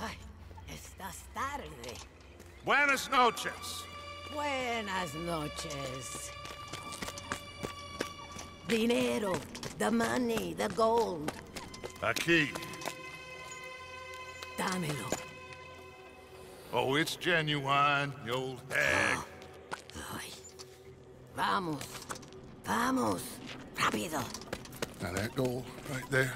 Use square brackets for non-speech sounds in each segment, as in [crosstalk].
Ay, estás tarde. Buenas noches. Buenas noches. Dinero, the money, the gold. Aquí. Dámelo. Oh, it's genuine, you old hag. [gasps] Ay. Vamos. Vamos. Rápido. Now that gold right there,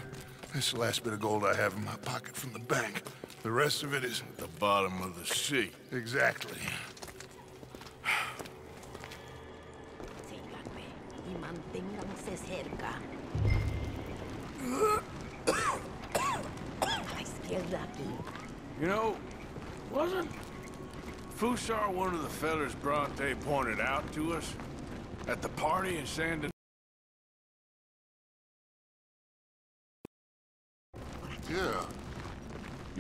that's the last bit of gold I have in my pocket from the bank. The rest of it is at the bottom of the sea. Exactly. Síganme y manténganse cerca. A la izquierda aquí. You know, wasn't Fussar one of the fellas Bronte pointed out to us at the party in San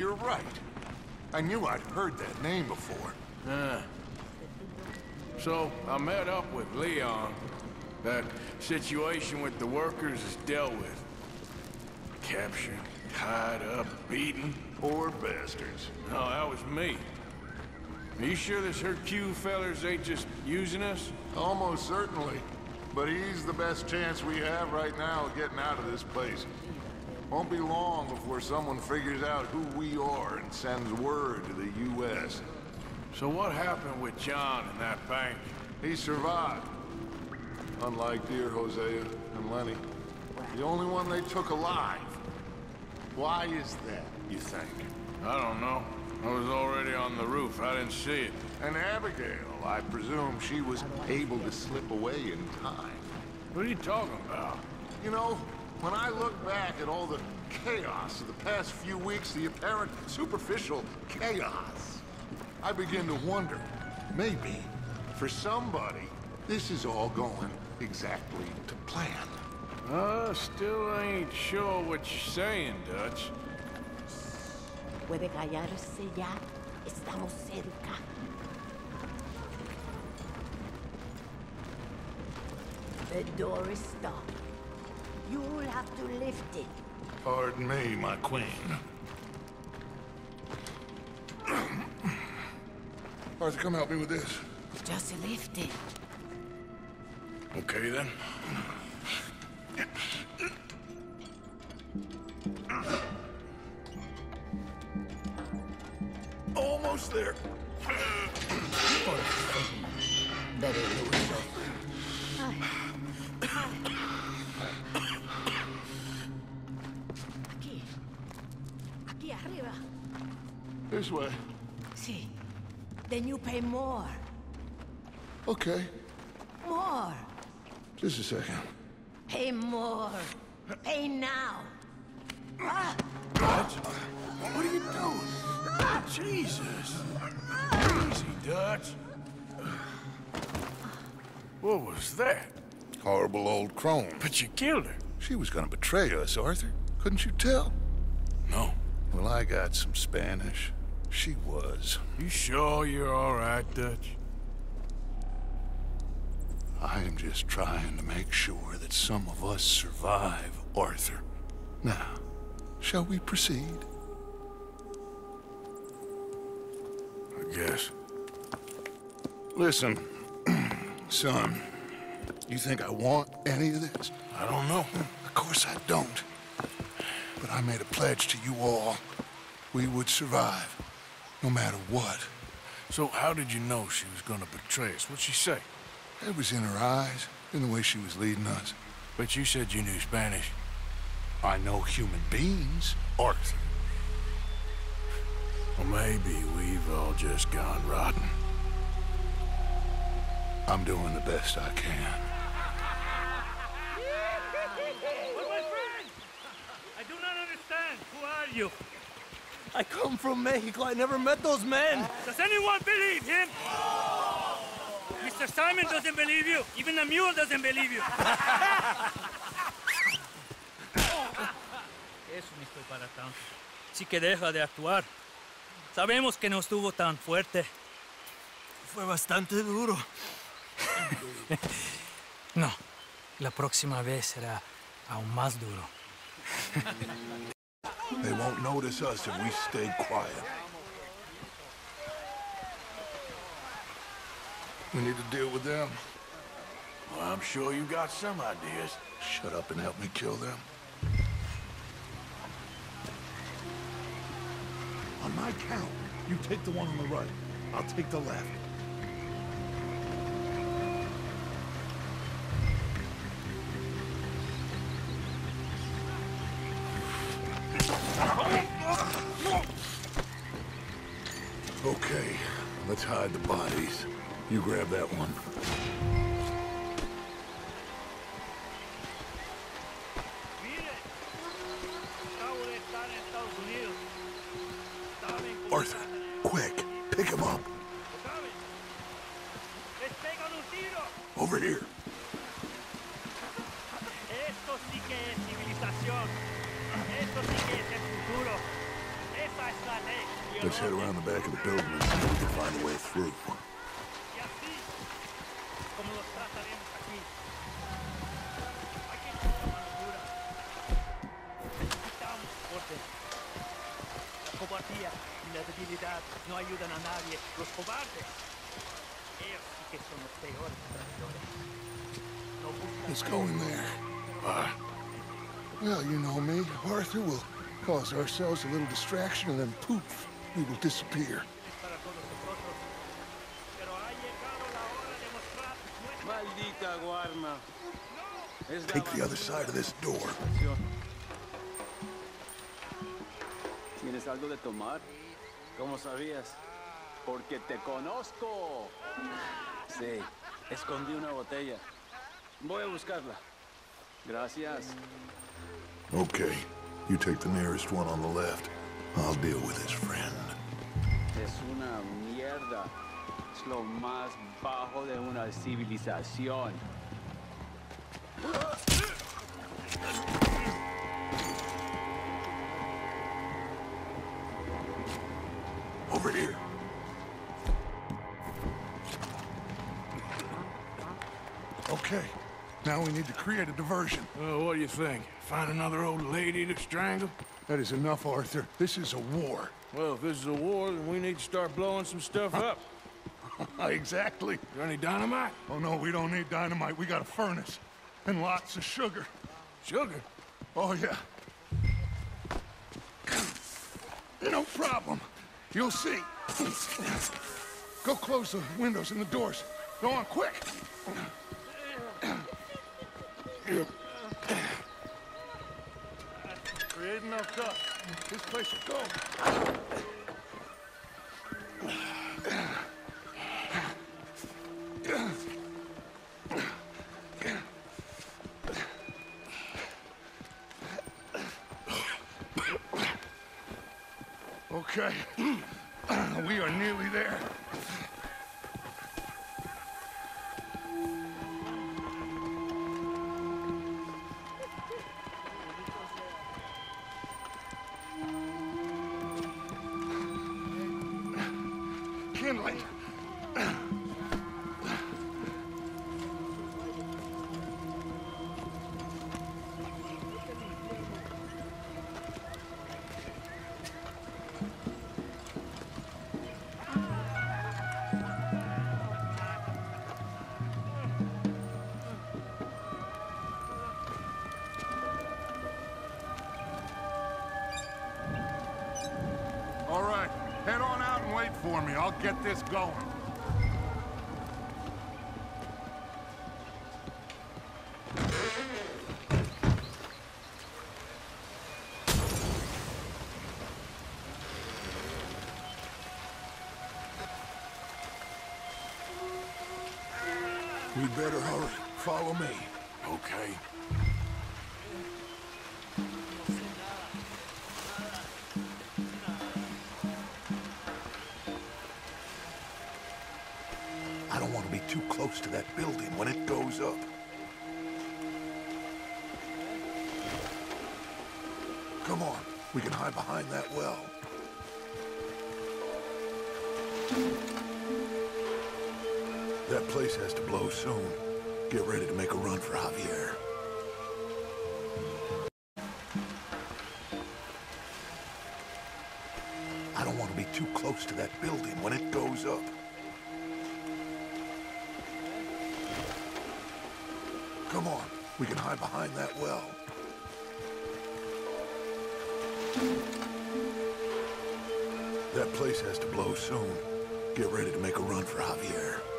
You're right. I knew I'd heard that name before. Yeah. So, I met up with Leon. That situation with the workers is dealt with. Captured, tied up, beaten. Poor bastards. No, that was me. Are you sure this Hercule fellers ain't just using us? Almost certainly. But he's the best chance we have right now of getting out of this place. Won't be long before someone figures out who we are and sends word to the U.S. So what happened with John and that bank? He survived. Unlike dear Hosea and Lenny. The only one they took alive. Why is that, you think? I don't know. I was already on the roof. I didn't see it. And Abigail, I presume she was able to slip away in time. What are you talking about? You know, when I look back at all the chaos of the past few weeks, the apparent superficial chaos, I begin to wonder, maybe, for somebody, this is all going exactly to plan. Uh, still ain't sure what you're saying, Dutch. Puede callarse ya. Estamos cerca. The door is stopped. You'll have to lift it. Pardon me, my queen. Arthur, come help me with this. Just lift it. Okay, then. Almost there. Better lose This way. Sí. Then you pay more. Okay, More. just a second. Pay more. Pay now. Ah, Dutch? What are you doing? Jesus. Easy, Dutch. What was that? Horrible old crone. But you killed her. She was gonna betray us, Arthur. Couldn't you tell? No. Well, I got some Spanish. She was. You sure you're all right, Dutch? I am just trying to make sure that some of us survive, Arthur. Now, shall we proceed? I guess. Listen, [clears throat] son, you think I want any of this? I don't know. Of course I don't. But I made a pledge to you all. We would survive, no matter what. So how did you know she was gonna betray us? What'd she say? It was in her eyes, in the way she was leading us. But you said you knew Spanish. I know human beings, Arthur. Well, maybe we've all just gone rotten. I'm doing the best I can. [laughs] But my friend! I do not understand. Who are you? I come from Mexico. I never met those men. Does anyone believe him? Mr. Simon doesn't believe you. Even the mule doesn't believe you. [laughs] Eso no estoy para tanto. Sí que deja de actuar. Sabemos que no estuvo tan fuerte. Fue bastante duro. [laughs] No, la próxima vez será aún más duro. [laughs] They won't notice us if we stay quiet. We need to deal with them. Well, I'm sure you got some ideas. Shut up and help me kill them. On my count, you take the one on the right. I'll take the left. Let's hide the bodies. You grab that one. Mire, acabo de estar en Estados Unidos. ¿Saben cómo Arthur, quick, pick him up. Over here. Esto sí que es civilización. Esto sí que es el futuro. Let's head around the back of the building and see if we can find a way through. No ayudan a nadie. Los cobardes. Ellos sí que son los peores traidores. No buscan Let's go in there. Well, you know me. Arthur will cause ourselves a little distraction and then poof, we will disappear. Take the other side of this door. ¿Tienes algo de tomar? ¿Cómo sabías? Porque te conozco. Sí, escondí una botella. Voy a buscarla. Gracias. Okay, you take the nearest one on the left. I'll deal with his friend. Es una mierda. Es lo más bajo de una civilización. Over here. Now we need to create a diversion. Well, what do you think? Find another old lady to strangle? That is enough, Arthur. This is a war. Well, if this is a war, then we need to start blowing some stuff up. [laughs] exactly. Got any dynamite? Oh, no, we don't need dynamite. We got a furnace. And lots of sugar. Sugar? Oh, yeah. No problem. You'll see. Go close the windows and the doors. Go on, quick. Create enough dust. This place will go. For me. I'll get this going. We better hurry. Follow me. Okay. Close to that building when it goes up. Come on, we can hide behind that well. That place has to blow soon. Get ready to make a run for Javier. behind that well. That place has to blow soon. Get ready to make a run for Javier.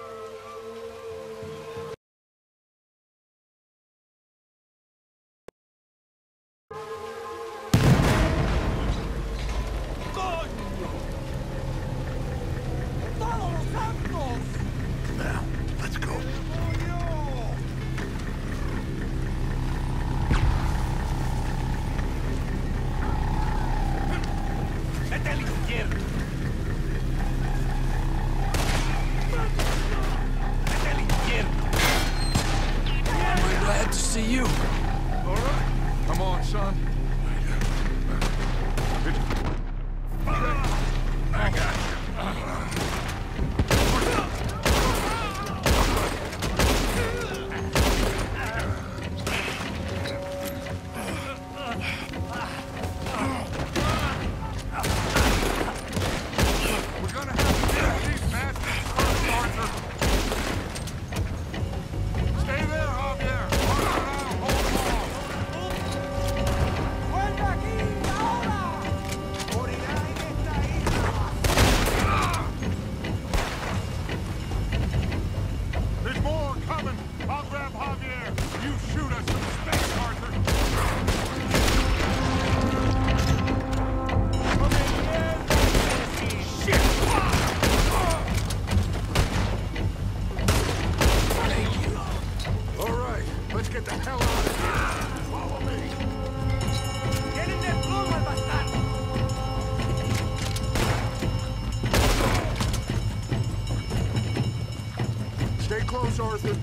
close, Arthur.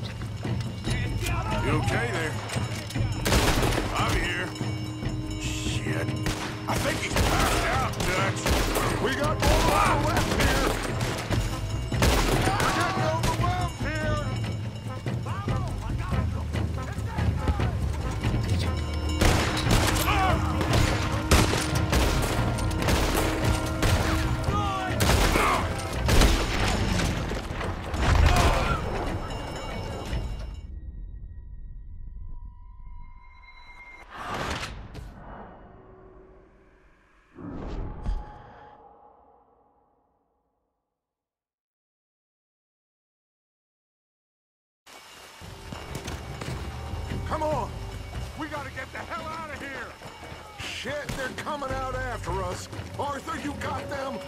You okay there? I'm here. Shit. I think he's passed out, Dutch. We got more left here. Come on! We gotta get the hell out of here! Shit, they're coming out after us! Arthur, you got them?